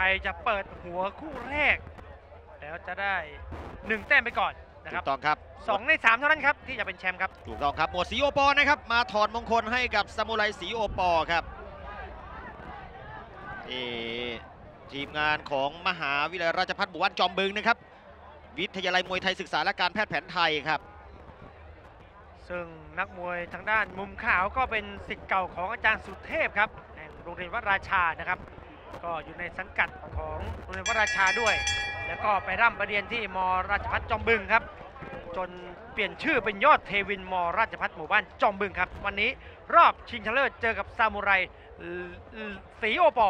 รจะเปิดหัวคู่แรก แล้วจะได้หนึ่งแต้มไปก่อนนะคถูรับกต้องครับสองในสามเท่านั้นครับ ที่จะเป็นแชมป์ครับ ถูกต้องครับหมวดสีโอปอนะครับ มาถอดมงคลให้กับซามูไรสีโอปอครับเออทีมงานของมหาวิทยาลัยราชภัฏบุรีจอมบึงนะครับ วิทยาลัยมวยไทยศึกษาและการแพทย์แผนไทยครับ ซึ่งนักมวยทางด้านมุมขาวก็เป็นสิทธิ์เก่าของอาจารย์สุเทพครับแห่งโรงเรียนวัดราชานะครับ ก็อยู่ในสังกัดของโรงเรียนวราชาด้วย แล้วก็ไปร่ำประเรียนที่ม.ราชภัฏจอมบึงครับ จนเปลี่ยนชื่อเป็นยอดเทวินทร์ ม.ราชภัฏหมู่บ้านจอมบึงครับ วันนี้รอบชิงชนะเลิศเจอกับซามูไรสีโอปอล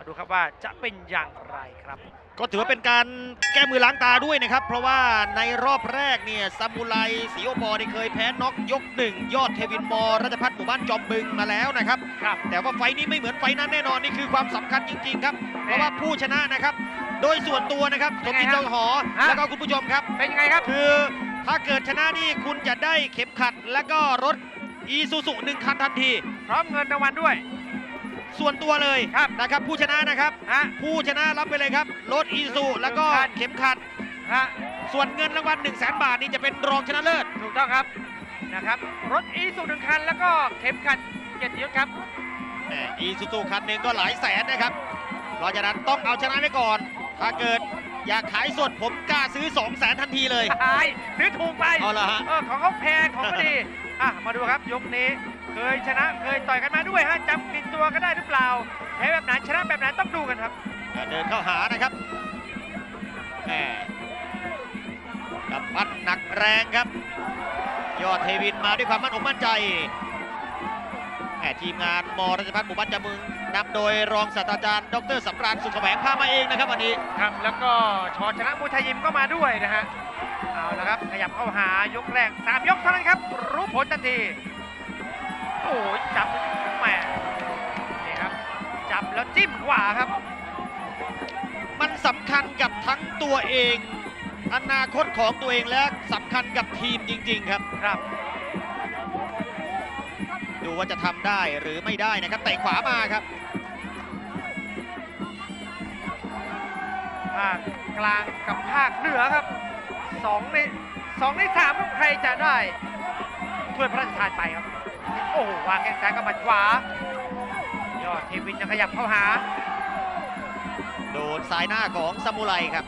มาดูครับว่าจะเป็นอย่างไรครับ ก็ถือว่าเป็นการแก้มือล้างตาด้วยนะครับ เพราะว่าในรอบแรกเนี่ยซามูไรสีโอปอลเนี่ยเคยแพ้น็อกยกหนึ่งยอดเทวินทร์ ม.ราชภัฏหมู่บ้านจอมบึงมาแล้วนะครับ ครับ แต่ว่า fight นี้ไม่เหมือน fight นั้นแน่นอนนี่คือความสำคัญจริงๆครับ เพราะว่าผู้ชนะนะครับ โดยส่วนตัวนะครับสมคิดจองหอฮะแล้วก็คุณผู้ชมครับ เป็นยังไงครับ คือถ้าเกิดชนะนี่คุณจะได้เข็มขัด และก็รถอีซูซุหนึ่งคันทันที พร้อมเงินรางวัลด้วย ส่วนตัวเลยครับนะครับผู้ชนะนะครับฮะผู้ชนะรับไปเลยครับรถอีซูแล้วก็หนึ่งคันเข็มขัดฮะส่วนเงินรางวัล1 0 0 0 0แบาทนี่จะเป็นรองชนะเลิศถูกต้องครับนะครับรถอีซูหนึ่งคันแล้วก็เข็มขัดเกียรติยศครับอีซูซูคันหนึ่งก็หลายแสนนะครับเพราะฉะนั้นต้องเอาชนะไว้ก่อน ถ้าเกิดอยากขายสดผมกล้าซื้อ 2 0 0แสนทันทีเลยขายซื้อถูกไปเอาละฮะเออของเขาแพงของก็ดีอะมาดูครับยกนี้ เคยชนะเคยต่อยกันมาด้วยฮะจำผิดตัวกันได้หรือเปล่าแพ้แบบไหนชนะแบบไหนต้องดูกันครับเดินเข้าหานะครับแหมกำปั้นหนักแรงครับ ยอดเทวินมาด้วยความมั่นอกมั่นใจแหมทีมงานมรัชพัฒน์หมู่บ้านจามึงนำโดยรองศาสตราจารย์ ดรสำราญสุขแสวงพามาเองนะครับวันนี้ครับแล้วก็ชอชนะมุทยยิมก็มาด้วยนะฮะเอาละครับขยับเข้าหายกแรกสามยกเท่านั้นครับ รู้ผลทันที โอ้ยจับแหมนี่ครับ จับแล้วจิ้มขวาครับ มันสำคัญกับทั้งตัวเอง อนาคตของตัวเองและสำคัญกับทีมจริง ๆ ครับครับ ดูว่าจะทำได้หรือไม่ได้นะครับเตะขวามาครับภาคกลางกับภาคเหนือครับสองในสองในสามครับใครจะได้ถ้วยพระราชทานไปครับ โอ้โหวางแข้งซ้ายกับหมัดขวายอดเทวินจะขยับเข้าหา โดนส่ายหน้าของซามูไรครับ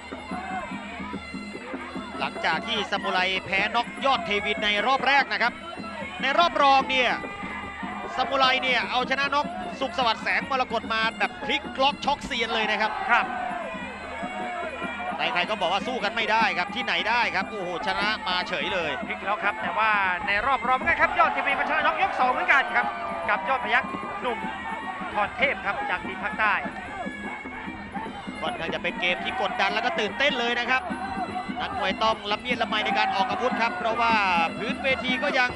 หลังจากที่ซามูไรแพ้น็อกยอดเทวินทร์ในรอบแรกนะครับ ในรอบรองเนี่ยซามูไรเนี่ยเอาชนะน็อกสุขสวัสดิ์แสงมรกตมาแบบพลิกล็อกช็อกเซียนเลยนะครับครับ ใครๆก็บอกว่าสู้กันไม่ได้ครับที่ไหนได้ครับโอ้โหชนะมาเฉยเลยพลิกแล้วครับ แต่ว่าในรอบรองเหมือนกันครับยอดเทวินทร์มาชนะน็อกยกสองเหมือนกันครับ กับยอดพยักหนุ่มพรเทพครับจากทีมภาคใต้ค่อนข้างจะเป็นเกมที่กดดันแล้วก็ตื่นเต้นเลยนะครับนักมวยต้องละเมียดละไมในการออกอาวุธครับ เพราะว่าพื้นเวทีก็ยัง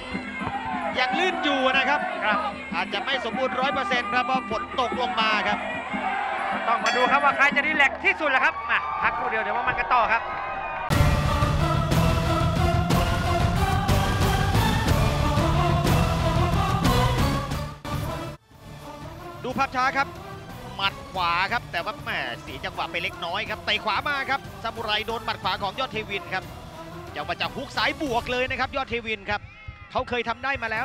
ยังลื่นอยู่นะครับครับ อาจจะไม่สมบูรณ์ร้อยเปอร์เซ็นต์ครับเพราะฝนตกลงมาครับต้องมาดู ครับว่าใครจะรีแลกที่สุดแหละครับมาพักครู่เดียวเดี๋ยวมามันกันต่อครับดูภาพช้าครับ หมัดขวาครับ แต่ว่าแหมสีจังหวะไปเล็กน้อยครับเตะขวามาครับซามูไรโดนหมัดขวาของยอดเทวินครับจะมาจากฮุกสายบวกเลยนะครับ ยอดเทวินครับ เขาเคยทำได้มาแล้ว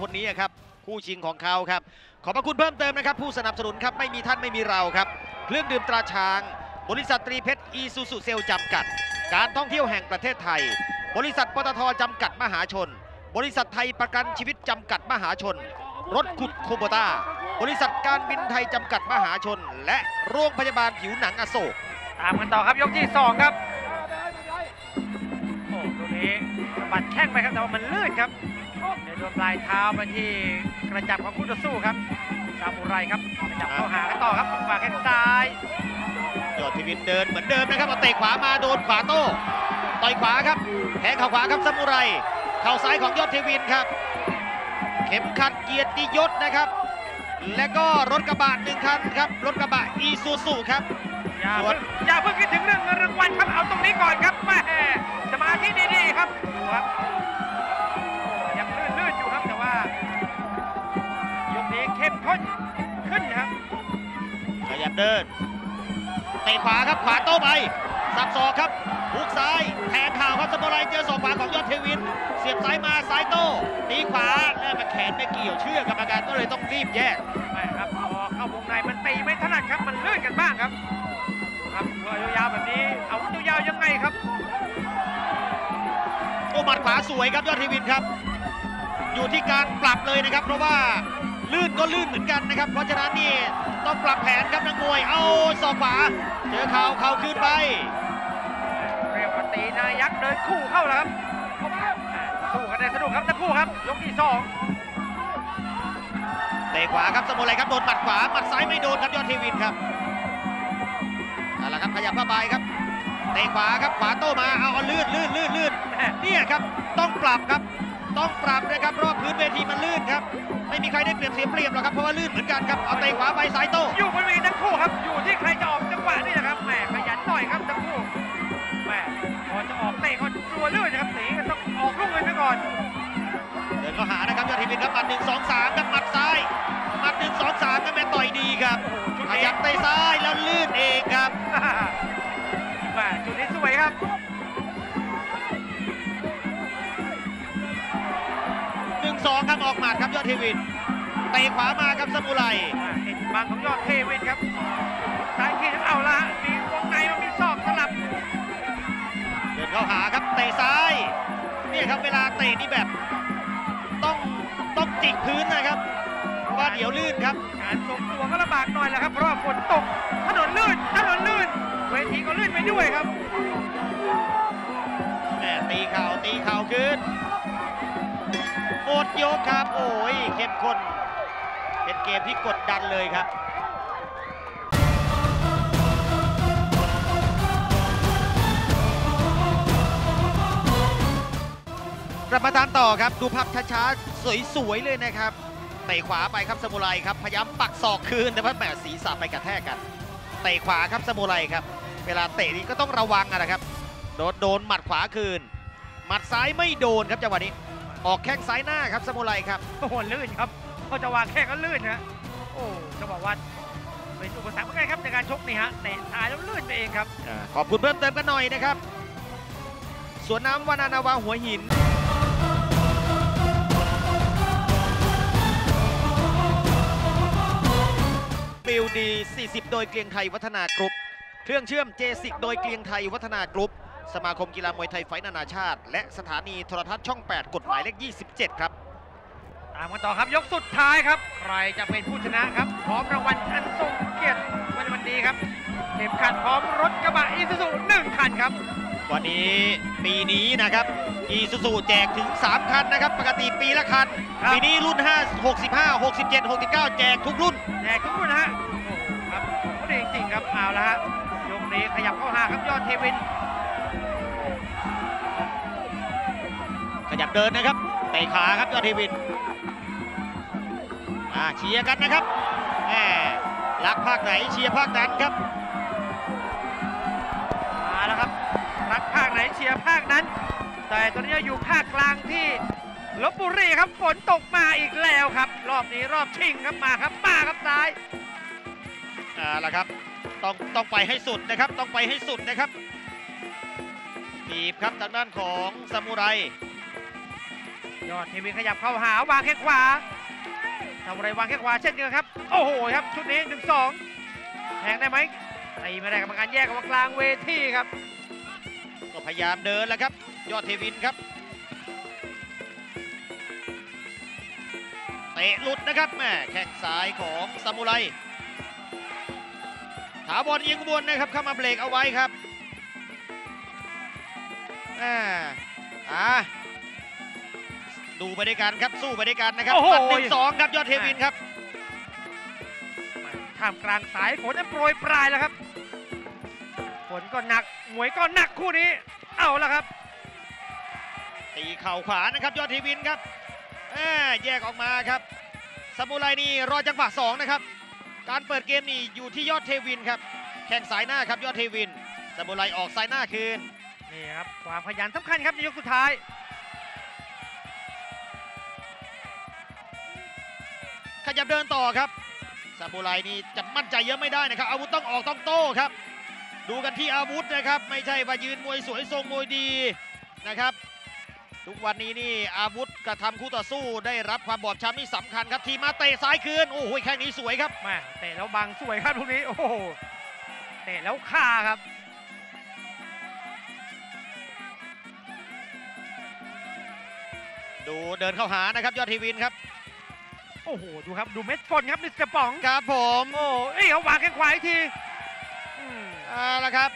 คนนี้ครับคู่ชิงของเขาครับ ขอบพระคุณเพิ่มเติมนะครับ ผู้สนับสนุนครับไม่มีท่านไม่มีเราครับเครื่องดื่มตราช้าง บริษัทตรีเพชรอีซูซูเซลจำกัด การท่องเที่ยวแห่งประเทศไทย บริษัทปตทจำกัดมหาชน บริษัทไทยประกันชีวิตจำกัดมหาชน รถขุดโคโบต้า บริษัทการบินไทยจำกัดมหาชน และโรงพยาบาลผิวหนังอโศกตามกันต่อครับยกที่ 2 ครับโอ้ตัวนี้บัดแข้งไปครับแต่ว่ามันลื่นครับ เดี๋ยวโดนปลายเท้าไปที่กระจับของคู่ต่อสู้ครับซามูไรครับกระจับเข้าหากันต่อครับฝากแข้งซ้ายยอดทีวินเดินเหมือนเดิมนะครับเอาเตะขวามาโดนขวาโต้ต่อยขวาครับแทงเข่าขวาครับซามูไรเข่าซ้ายของยอดเทวินครับ เข็มขัดเกียรติยศนะครับ และก็รถกระบะหนึ่งคันครับ รถกระบะอีซูซูครับอย่าส่วนเพิ่งอย่าเพิ่งคิดถึงเรื่องเงินรางวัลครับเอาตรงนี้ก่อนครับแม่สมาธิดีๆครับดูครับ เข้มข้นขึ้นครับขยับเดินเตะขวาครับขวาโต้ไปสับศอกครับบุกซ้ายแทงข่าวครับสมุไรเจอสองขวาของยอดเทวิน เสียบซ้ายมาซ้ายโต้ตีขวาแล้วมัแขนไปเกี่ยวเชือกกรรมการก็เลยต้องรีบแยกไม่ครับพอเข้าวงในมันตีไม่ถนัดครับมันเลื่อนกันบ้างครับครับรอยยาวแบบนี้เอายาวยังไงครับโอ้หมัดขวาสวยครับยอดเทวินครับ อยู่ที่การปรับเลยนะครับ เพราะว่า ลื่นก็ลื่นเหมือนกันนะครับ เพราะฉะนั้นนี่ต้องปรับแผนครับนักมวย เอาศอกขวาเจอเข่าเข่าคืนไป เรียกว่าตีนายักษ์เดินคู่เข้าแล้วครับสู้กันได้สนุกครับทั้งคู่ครับ ยกที่สองเตะขวาครับสมุไรครับโดนหมัดขวาหมัดซ้ายไม่โดนครับยอดเทวินครับเอาละครับขยับเข้าไปครับเตะขวาครับขวาโต้มาเอาเอาลื่นลื่นลื่นลื่นแม่เนี่ยครับต้องปรับครับ ต้องปรับนะครับเพราะว่าพื้นเวทีมันลื่นครับ ไม่มีใครได้เปรียบเสียเปรียบหรอกครับเพราะว่าลื่นเหมือนกันครับเอาเตะขวาไปซ้ายโต้อยู่บนเวทีทั้งคู่ครับอยู่ที่ใครจะออกจังหวะนี่นะครับแหมขยันหน่อยครับทั้งคู่แหมพอจะออกเตะก็กลัวลื่นนะครับตีก็ต้องออกลูกเลยไปก่อนเดินเข้าหานะครับยอดเทวินครับหมัดหนึ่งสองสามครับหมัดซ้ายหมัดหนึ่งสองสามครับแม่ต่อยดีครับโอ้โหชุดขนี้ยับเตะซ้ายแล้วลื่นเองครับแหมจุดนี้สวยครับ ครับออกหมัดครับยอดเทวินเตะขวามาครับสมุไรอ่าเห็นบางของยอดเทวินครับซ้ายทีทั้งเอาละฮะมีวงในมันมีศอกสลับเดินเข้าหาครับเตะซ้ายเนี่ยครับเวลาเตะนี่แบบ ต้องต้องจิกพื้นนะครับเพราะว่าเดี๋ยวลื่นครับการทรงตัวก็ลำบากหน่อยแหละครับเพราะว่าฝนตกถนนลื่นถนนลื่นเวทีก็ลื่นไปด้วยครับแม่ตีเข่าตีเข่าขึ้นห มดยกครับ โอ้ยเข้มข้นเป็นเกมที่กดดันเลยครับกลับมาตามต่อครับ ดูภาพช้าๆ สวยๆ เลยนะครับเตะขวาไปครับสมุไรครับ พยายามปักศอกคืนแต่ว่าแหมศีรษะไปกระแทกกันเตะขวาครับสมุไรครับ เวลาเตะนี่ก็ต้องระวังนะครับ โดนโดนหมัดขวาคืน หมัดซ้ายไม่โดนครับจังหวะนี้ ออกแข้งซ้ายหน้าครับสมุไรครับโอ้โหลื่นครับพอจะวางแค่ก็ลื่นนะโอ้จะบอกว่าเป็นอุปสรรคเหมือนกันครับในการชกนี่ฮะเตะซ้ายแล้วลื่นไปเองครับอ่าขอบคุณเพิ่มเติมกันหน่อยนะครับสวนน้ำวานานาวาหัวหินบิลดี40 โดยเกรียงไทยวัฒนากรุ๊ปเครื่องเชื่อม Jasic โดยเกรียงไทยวัฒนากรุ๊ป สมาคมกีฬามวย THAI FIGHT นานาชาติ และสถานีโทรทัศน์ช่อง 8 กดหมายเลข 27 ครับตามกันต่อครับยกสุดท้ายครับ ใครจะเป็นผู้ชนะครับ พร้อมรางวัลอันทรงเกียรติวันวันนี้ครับเข็มขัดพร้อมรถกระบะอีซูซุหนึ่งคันครับ วันนี้ปีนี้นะครับอีซูซุแจกถึง 3 คันนะครับ ปกติปีละคันครับปีนี้รุ่น 5 65 67 69 แจกทุกรุ่น แจกทุกคนนะฮะโอ้โหครับเขาดีจริงๆครับเอาละฮะยกนี้ขยับเข้าหาครับยอดเทวิน ยับเดินนะครับเตะขาครับยอดเทวินอ่าเชียร์กันนะครับแหมรักภาคไหนเชียร์ภาคนั้นครับมาแล้วครับรักภาคไหนเชียร์ภาคนั้น แต่ตอนนี้อยู่ภาคกลางที่ลบบุรีครับฝนตกมาอีกแล้วครับ รอบนี้รอบชิงครับมาครับมาครับซ้ายอ่าละครับต้องต้องไปให้สุดนะครับ ต้องไปให้สุดนะครับทีบครับทางด้านของซามูไร ยอดเทวินขยับเข้าหาวางแข้งขวาทำอะไรวางแข้งขวาเช่นเดียวกันครับ โอ้โหครับชุดนี้หนึ่งสองแทงได้ไหมตีไม่ได้กรรมการแยกออกมากลางเวทีครับ ก็พยายามเดินแล้วครับ ยอดเทวินครับเตะหลุดนะครับแม่แข้งซ้ายของซามูไรถาวรเอียงอุบวนนะครับเข้ามาเบรกเอาไว้ครับอ่าอ่า ดูไปด้วยกันครับสู้ไปด้วยกันนะครับโอ้โห หมัดหนึ่งสองครับยอดเทวินครับ ท่ามกลางสายฝนนั้นโปรยปลายแล้วครับ ฝนก็หนักหมวยก็หนักคู่นี้ เอาแล้วครับ ตีเข่าขวานะครับยอดเทวินครับแหม่แยกออกมาครับซามูไรนี่รอจังหวะสองนะครับการเปิดเกมนี่อยู่ที่ยอดเทวินครับแข้งสายหน้าครับยอดเทวินซามูไรออกสายหน้าคืน นี่ครับความขยันสำคัญครับในยกสุดท้าย ขยับเดินต่อครับซามูไรนี่จะมั่นใจเยอะไม่ได้นะครับ อาวุธต้องออกต้องโต้ครับ ดูกันที่อาวุธนะครับ ไม่ใช่ว่ายืนมวยสวยทรงมวยดีนะครับ ทุกวันนี้นี่อาวุธกระทำคู่ต่อสู้ได้รับความบอบช้ำนี่สำคัญครับ ทีมมาเตะซ้ายคืนโอ้โหแข้งนี้สวยครับแม่เตะแล้วบังสวยครับพวกนี้โอ้โหเตะแล้วคาครับดูเดินเข้าหานะครับยอดเทวินทร์ครับโอ้โห ดูครับ ดูเม็ดฝนครับมิสเตอร์ป๋อง ครับผม โอ้เอ้ยเขาวางแข้งขวาอีกทีอืมเอาละครับ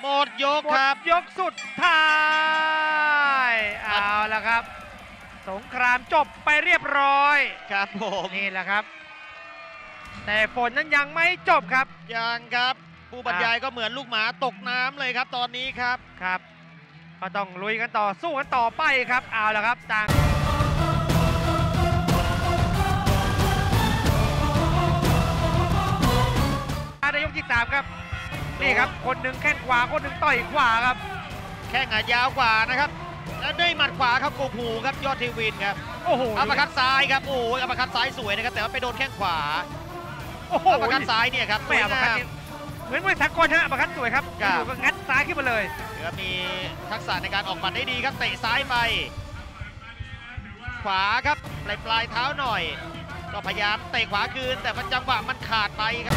หมดยกหมดครับ ยกสุดท้าย เอาละครับ สงครามจบไปเรียบร้อย ครับผม นี่แหละครับ แต่ฝนนั้นยังไม่จบครับ ยังครับ ผู้บรรยายก็เหมือนลูกหมาตกน้ำเลยครับตอนนี้ครับ ครับ ก็ต้องลุยกันต่อสู้กันต่อไปครับ เอาละครับต่าง สามครับ นี่ครับ คนหนึ่งแข้งขวา คนหนึ่งต่อยขวาครับ แข้งอะยาวกว่านะครับ แล้วได้หมัดขวาครับโกผูครับยอดเทวินทร์ครับ โอ้โหอัปเปอร์คัตซ้ายครับ โอ้ยอัปเปอร์คัตซ้ายสวยนะครับ แต่ว่าไปโดนแข้งขวา โอ้โหอัปเปอร์คัตซ้ายเนี่ยครับไม่อัปเปอร์คัตสวยนี่งามเหมือนมวยสากลฮะอัปเปอร์คัดสวยครับครับอยู่ก็งัดซ้ายขึ้นมาเลยถือว่ามีทักษะในการออกหมัดได้ดีครับ เตะซ้ายไป ขวาครับปลายปลายเท้าหน่อย ก็พยายามเตะขวาคืนแต่มันจังหวะมันขาดไปครับ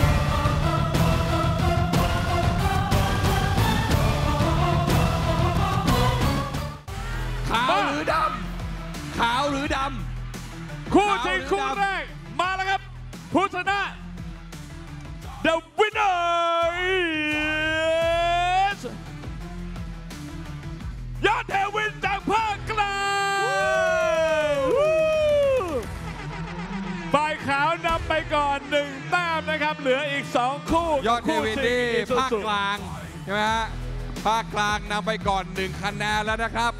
คู่ชิงขาวหรือคู่ดำแรก มาแล้วครับ ผู้ชนะ The winner is ยอดเทวินจากภาคกลางฝ่ายขาวนำไปก่อนหนึ่งแต้มนะครับ เหลืออีก 2 คู่ยอดเทวินนี่คู่ชิงภาคสุดกลางใช่ไหมฮะภาคกลางนำไปก่อนหนึ่งคะแนนแล้วนะครับ